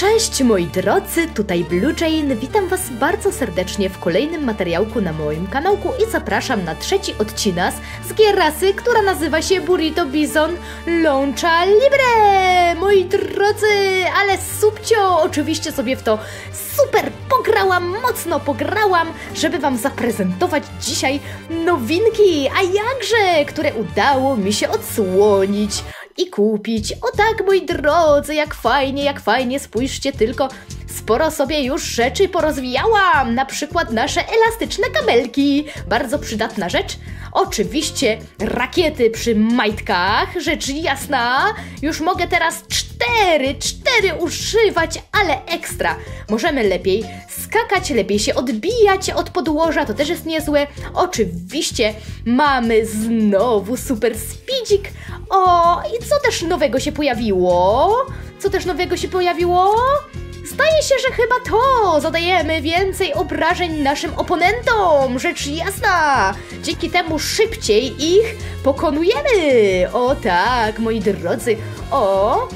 Cześć moi drodzy, tutaj Blue Jane. Witam was bardzo serdecznie w kolejnym materiałku na moim kanałku i zapraszam na trzeci odcinek z gierasy, która nazywa się Burrito Bison Loncha Libre. Moi drodzy, ale subcio, oczywiście sobie w to super pograłam, mocno pograłam, żeby wam zaprezentować dzisiaj nowinki, a jakże, które udało mi się odsłonić i kupić. O tak, moi drodzy, jak fajnie, jak fajnie, spójrzcie tylko. Sporo sobie już rzeczy porozwijałam, na przykład nasze elastyczne kabelki. Bardzo przydatna rzecz. Oczywiście rakiety przy majtkach, rzecz jasna. Już mogę teraz cztery, cztery używać, ale ekstra. Możemy lepiej skakać, lepiej się odbijać od podłoża, to też jest niezłe. Oczywiście mamy znowu super speedzik. O, i co też nowego się pojawiło? Co też nowego się pojawiło? Zdaje się, że chyba to! Zadajemy więcej obrażeń naszym oponentom! Rzecz jasna! Dzięki temu szybciej ich pokonujemy! O tak, moi drodzy! O!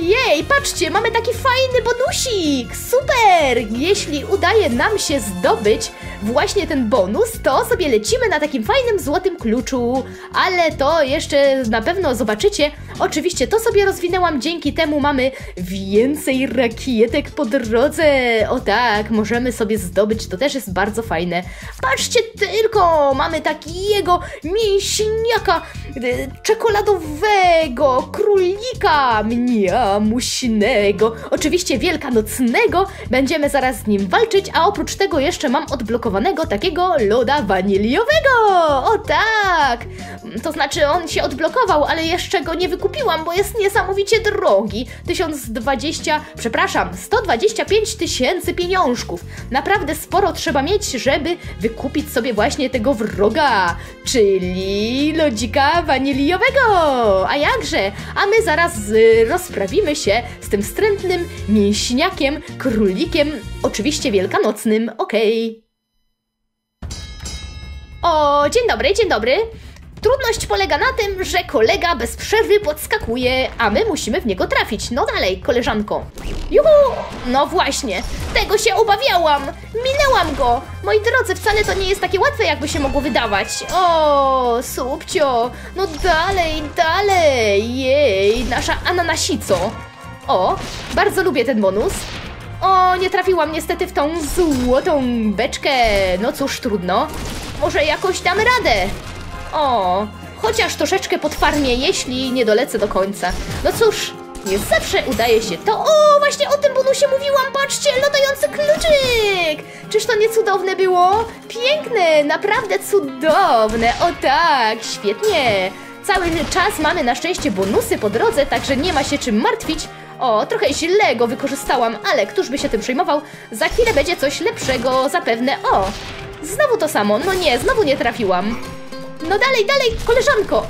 Jej, patrzcie, mamy taki fajny bonusik! Super! Jeśli udaje nam się zdobyć właśnie ten bonus, to sobie lecimy na takim fajnym złotym kluczu. Ale to jeszcze na pewno zobaczycie. Oczywiście to sobie rozwinęłam, dzięki temu mamy więcej rakietek po drodze. O tak, możemy sobie zdobyć, to też jest bardzo fajne. Patrzcie tylko, mamy takiego mięśniaka y, czekoladowego, królika, mniamuśnego, oczywiście wielkanocnego. Będziemy zaraz z nim walczyć, a oprócz tego jeszcze mam odblokowanego takiego loda waniliowego. O tak! To znaczy on się odblokował, ale jeszcze go nie wykupiłam, bo jest niesamowicie drogi. 1020, przepraszam, 125 tysięcy pieniążków. Naprawdę sporo trzeba mieć, żeby wykupić sobie właśnie tego wroga, czyli lodzika waniliowego. A jakże? A my zaraz y, rozprawimy się z tym wstrętnym mięśniakiem, królikiem, oczywiście wielkanocnym, okej. O, dzień dobry, dzień dobry. Trudność polega na tym, że kolega bez przerwy podskakuje, a my musimy w niego trafić. No dalej, koleżanko. Juhu! No właśnie, tego się obawiałam! Minęłam go! Moi drodzy, wcale to nie jest takie łatwe, jakby się mogło wydawać. O, subcio! No dalej, dalej! Jej, nasza ananasico! O, bardzo lubię ten bonus. O, nie trafiłam niestety w tą złotą beczkę. No cóż, trudno. Może jakoś damy radę. O, chociaż troszeczkę podfarmię, jeśli nie dolecę do końca. No cóż, nie zawsze udaje się to. O, właśnie o tym bonusie mówiłam, patrzcie, latający kluczyk! Czyż to nie cudowne było? Piękne, naprawdę cudowne, o tak, świetnie. Cały czas mamy na szczęście bonusy po drodze, także nie ma się czym martwić. O, trochę źle go wykorzystałam, ale któż by się tym przejmował? Za chwilę będzie coś lepszego, zapewne. O, znowu to samo, no nie, znowu nie trafiłam. No dalej, dalej, koleżanko!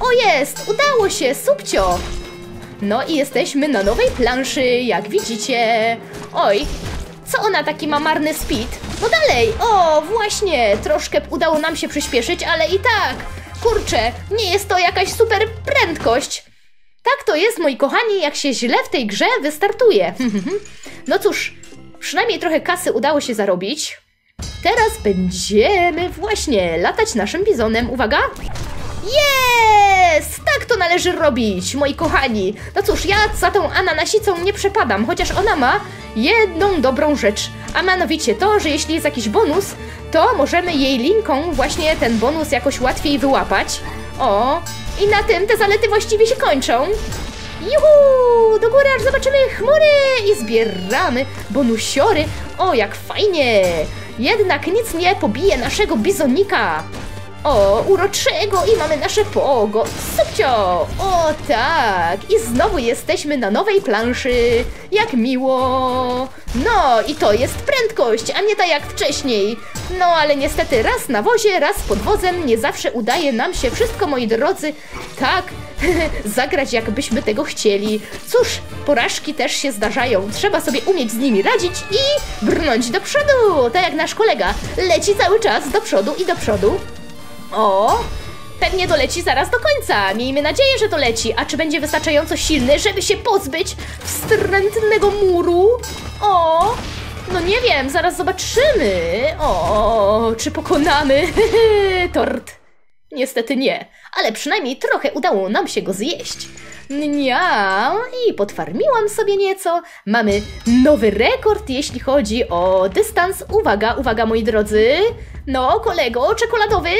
O jest, udało się, subcio! No i jesteśmy na nowej planszy, jak widzicie. Oj, co ona taki ma marny speed? No dalej, o właśnie, troszkę udało nam się przyspieszyć, ale i tak, kurczę, nie jest to jakaś super prędkość. Tak to jest, moi kochani, jak się źle w tej grze wystartuje. no cóż, przynajmniej trochę kasy udało się zarobić. Teraz będziemy właśnie latać naszym bizonem. Uwaga! Jest! Tak to należy robić, moi kochani. No cóż, ja za tą ananasicą nie przepadam, chociaż ona ma jedną dobrą rzecz. A mianowicie to, że jeśli jest jakiś bonus, to możemy jej linką właśnie ten bonus jakoś łatwiej wyłapać. O, i na tym te zalety właściwie się kończą. Juhu! Do góry aż zobaczymy chmury i zbieramy bonusiory. O, jak fajnie! Jednak nic nie pobije naszego bizonika. O, uroczego i mamy nasze pogo. Subcio! O tak! I znowu jesteśmy na nowej planszy. Jak miło! No i to jest prędkość, a nie tak jak wcześniej. No ale niestety raz na wozie, raz pod wozem nie zawsze udaje nam się wszystko, moi drodzy, tak zagrać jakbyśmy tego chcieli. Cóż, porażki też się zdarzają. Trzeba sobie umieć z nimi radzić i brnąć do przodu. Tak jak nasz kolega leci cały czas do przodu i do przodu. O! Pewnie doleci zaraz do końca. Miejmy nadzieję, że doleci. A czy będzie wystarczająco silny, żeby się pozbyć wstrętnego muru? O! No nie wiem, zaraz zobaczymy. O, czy pokonamy tort? Niestety nie, ale przynajmniej trochę udało nam się go zjeść. Nia, i podfarmiłam sobie nieco. Mamy nowy rekord, jeśli chodzi o dystans. Uwaga, uwaga, moi drodzy. No, kolego, czekoladowy.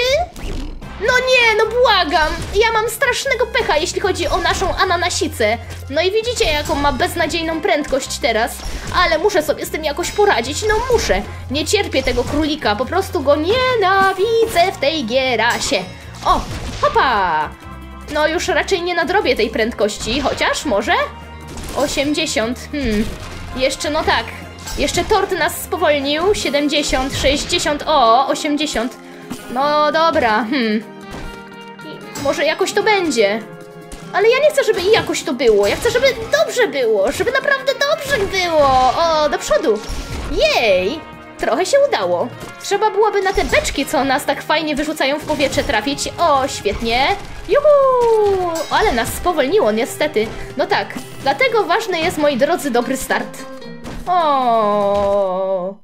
No nie, no błagam! Ja mam strasznego pecha, jeśli chodzi o naszą ananasicę. No i widzicie, jaką ma beznadziejną prędkość teraz. Ale muszę sobie z tym jakoś poradzić, no muszę. Nie cierpię tego królika, po prostu go nienawidzę w tej gierasie. O, hopa! No już raczej nie nadrobię tej prędkości, chociaż może? 80, hmm. Jeszcze no tak. Jeszcze tort nas spowolnił. 70, 60, o, 80. No dobra, hmm. I może jakoś to będzie. Ale ja nie chcę, żeby jakoś to było. Ja chcę, żeby dobrze było. Żeby naprawdę dobrze było. O, do przodu. Jej! Trochę się udało. Trzeba byłoby na te beczki, co nas tak fajnie wyrzucają w powietrze trafić. O, świetnie. Juhu! Ale nas spowolniło, niestety. No tak, dlatego ważny jest, moi drodzy, dobry start. O.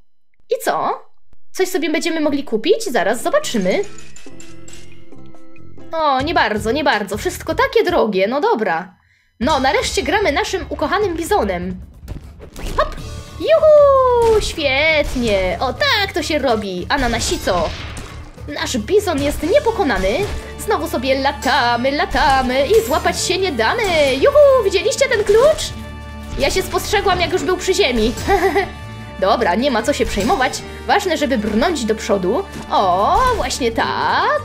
I co? Coś sobie będziemy mogli kupić? Zaraz zobaczymy. O, nie bardzo, nie bardzo. Wszystko takie drogie, no dobra. No, nareszcie gramy naszym ukochanym bizonem. Hop! Juhu! Świetnie! O, tak to się robi, ananasico. Nasz bizon jest niepokonany. Znowu sobie latamy, latamy i złapać się nie damy. Juhu! Widzieliście ten klucz? Ja się spostrzegłam, jak już był przy ziemi. Dobra, nie ma co się przejmować. Ważne, żeby brnąć do przodu. O, właśnie tak.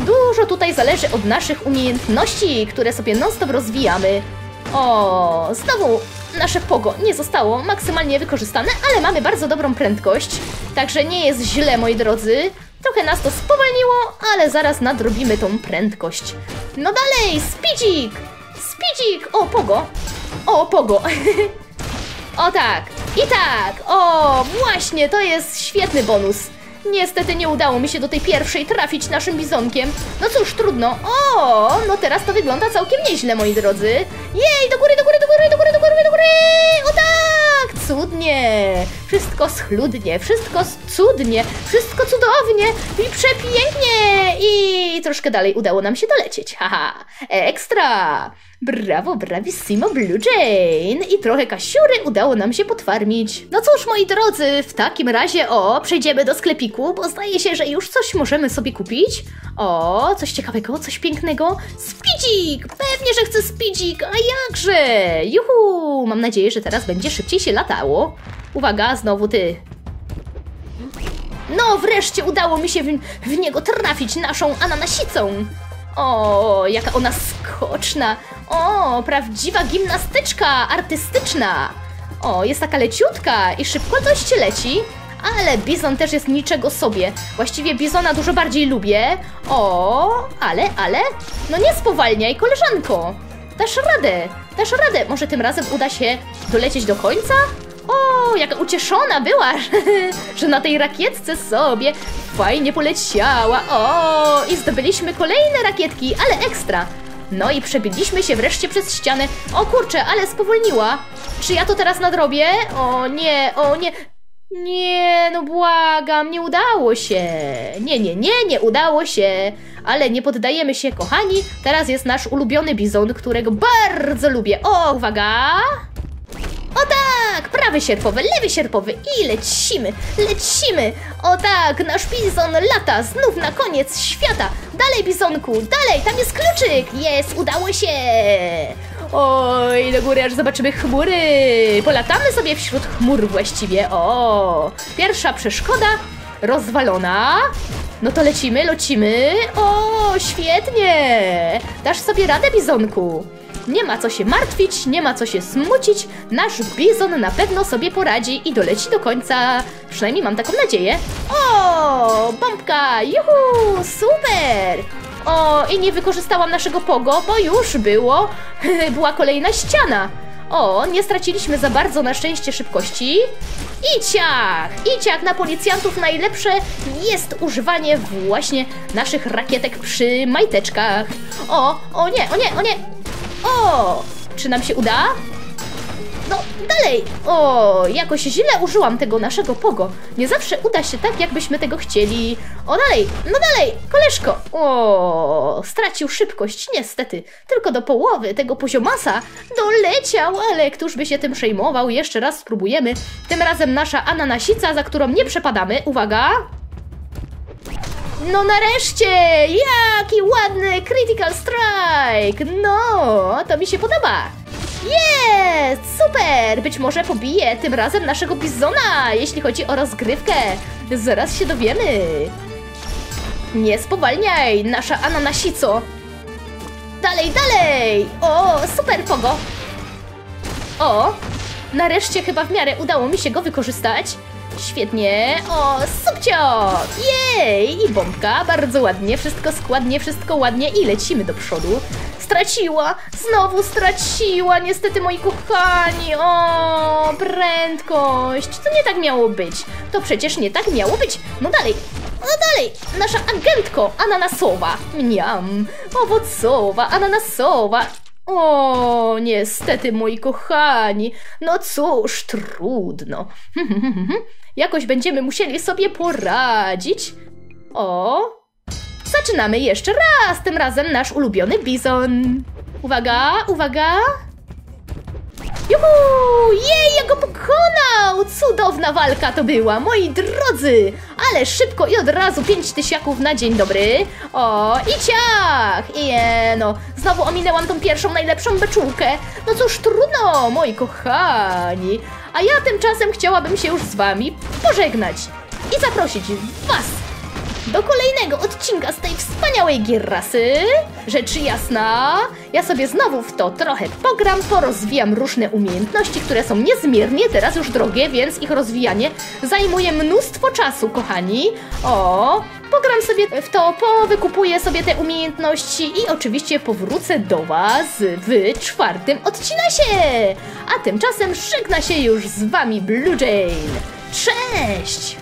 Dużo tutaj zależy od naszych umiejętności, które sobie non-stop rozwijamy. O, znowu nasze pogo nie zostało maksymalnie wykorzystane, ale mamy bardzo dobrą prędkość. Także nie jest źle, moi drodzy. Trochę nas to spowolniło, ale zaraz nadrobimy tą prędkość. No dalej, speedzik! Speedzik! O, pogo! O, pogo! o tak! I tak! O, właśnie, to jest świetny bonus. Niestety nie udało mi się do tej pierwszej trafić naszym bizonkiem. No cóż, trudno. O, no teraz to wygląda całkiem nieźle, moi drodzy. Jej, do góry, do góry, do góry, do góry, do góry, do góry! O tak! Cudnie! Wszystko schludnie, wszystko cudnie, wszystko cudownie i przepięknie! I troszkę dalej udało nam się dolecieć. Haha, ekstra! Brawo, bravissimo Blue Jane! I trochę kasiury udało nam się potwarmić. No cóż, moi drodzy, w takim razie o, przejdziemy do sklepiku, bo zdaje się, że już coś możemy sobie kupić. O, coś ciekawego, coś pięknego. Spidzik! Pewnie, że chcę spidzik, a jakże! Juhu! Mam nadzieję, że teraz będzie szybciej się latało. Uwaga, znowu ty. No, wreszcie udało mi się w, w niego trafić naszą ananasicą. O, jaka ona skoczna. O, prawdziwa gimnastyczka artystyczna. O, jest taka leciutka i szybko dość leci. Ale bizon też jest niczego sobie. Właściwie bizona dużo bardziej lubię. O, ale, ale... No nie spowalniaj, koleżanko. Dasz radę, dasz radę. Może tym razem uda się dolecieć do końca? O, jaka ucieszona była, że na tej rakietce sobie fajnie poleciała. O, i zdobyliśmy kolejne rakietki, ale ekstra. No i przebiliśmy się wreszcie przez ścianę. O kurczę, ale spowolniła. Czy ja to teraz nadrobię? O nie, o nie. Nie, no błagam, nie udało się. Nie, nie, nie, nie udało się. Ale nie poddajemy się, kochani. Teraz jest nasz ulubiony bizon, którego bardzo lubię. O, uwaga! O tak! Prawy sierpowy, lewy sierpowy i lecimy, lecimy! O tak, nasz bizon lata znów na koniec świata! Dalej, bizonku, dalej, tam jest kluczyk! Jest, udało się! Oj, do góry aż zobaczymy chmury! Polatamy sobie wśród chmur właściwie, o! Pierwsza przeszkoda rozwalona. No to lecimy, lecimy. O, świetnie! Dasz sobie radę, bizonku. Nie ma co się martwić, nie ma co się smucić. Nasz bizon na pewno sobie poradzi i doleci do końca. Przynajmniej mam taką nadzieję. O, bombka, juhu, super! O, i nie wykorzystałam naszego pogo, bo już było, była kolejna ściana. O, nie straciliśmy za bardzo na szczęście szybkości. I ciach! I ciach na policjantów najlepsze jest używanie właśnie naszych rakietek przy majteczkach. O, o nie, o nie, o nie! O! Czy nam się uda? No, dalej! O, jakoś źle użyłam tego naszego pogo. Nie zawsze uda się tak, jakbyśmy tego chcieli. O, dalej! No dalej! Koleżko! O, stracił szybkość, niestety. Tylko do połowy tego poziomasa doleciał, ale któż by się tym przejmował? Jeszcze raz spróbujemy. Tym razem nasza ananasica, za którą nie przepadamy. Uwaga! No nareszcie! Jaki Critical Strike! No, to mi się podoba! Jest! Super! Być może pobije tym razem naszego bizona, jeśli chodzi o rozgrywkę. Zaraz się dowiemy. Nie spowalniaj, nasza ananasico. Dalej, dalej! O, super pogo! O, nareszcie chyba w miarę udało mi się go wykorzystać. Świetnie, o, Jej! I bombka, bardzo ładnie, wszystko składnie, wszystko ładnie i lecimy do przodu. Straciła, znowu straciła, niestety moi kochani, o, prędkość. To nie tak miało być, to przecież nie tak miało być. No dalej, no dalej, nasza agentko ananasowa, mniam, owocowa, ananasowa, o, niestety, moi kochani. No cóż, trudno. Jakoś będziemy musieli sobie poradzić. O, zaczynamy jeszcze raz. Tym razem nasz ulubiony bizon. Uwaga, uwaga. Juhu! Jej, ja go pokonał! Cudowna walka to była, moi drodzy! Ale szybko i od razu pięć tysiaków na dzień dobry. O, i ciach! I no, znowu ominęłam tą pierwszą najlepszą beczułkę. No cóż, trudno, moi kochani. A ja tymczasem chciałabym się już z wami pożegnać i zaprosić was do kolejnego odcinka z tej wspaniałej gierrasy. Rzecz jasna, ja sobie znowu w to trochę pogram, porozwijam różne umiejętności, które są niezmiernie teraz już drogie, więc ich rozwijanie zajmuje mnóstwo czasu, kochani. O, pogram sobie w to, powykupuję sobie te umiejętności i oczywiście powrócę do Was w czwartym odcinasie. A tymczasem żegna się już z Wami Blue Jane. Cześć!